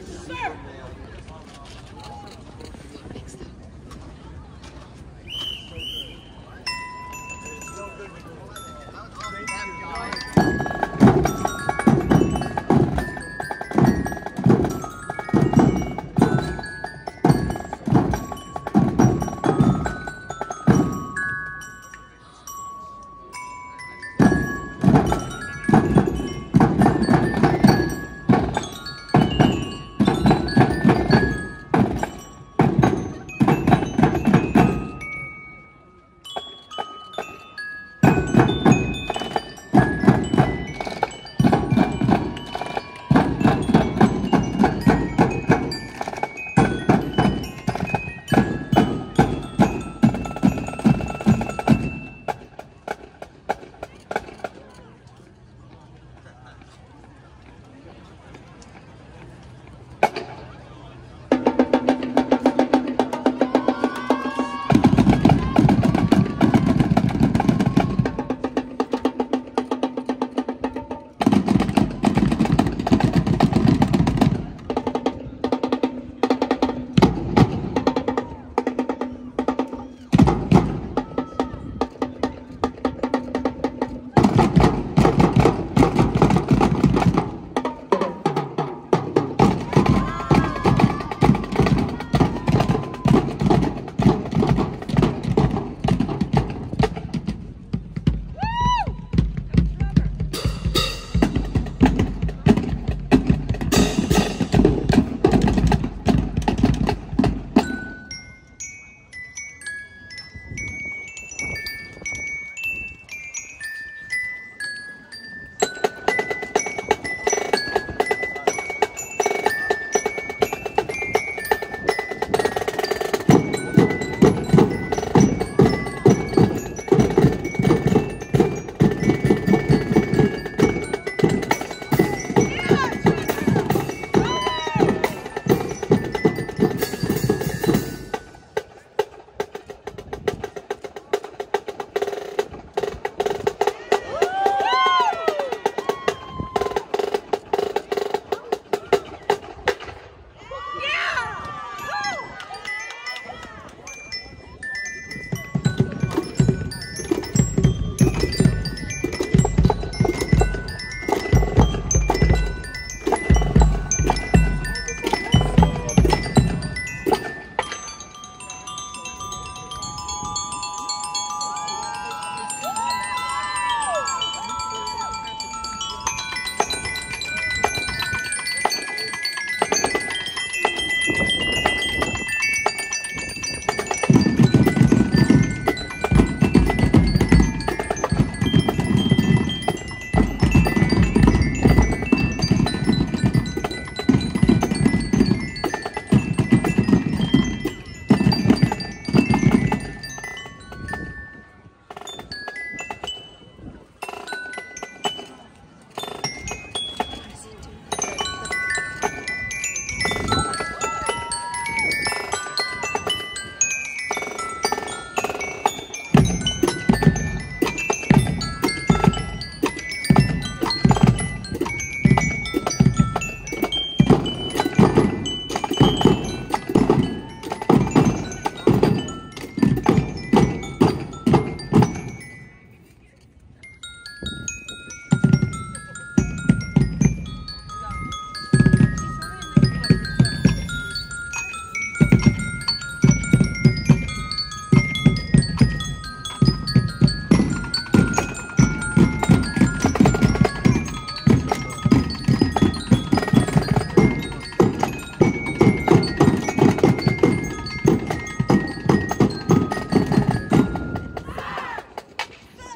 Sir!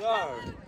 go.